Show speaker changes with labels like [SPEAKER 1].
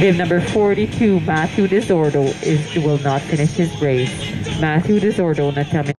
[SPEAKER 1] Bib number 42, Matthew Desordo, is will not finish his race. Matthew Desordo Natami.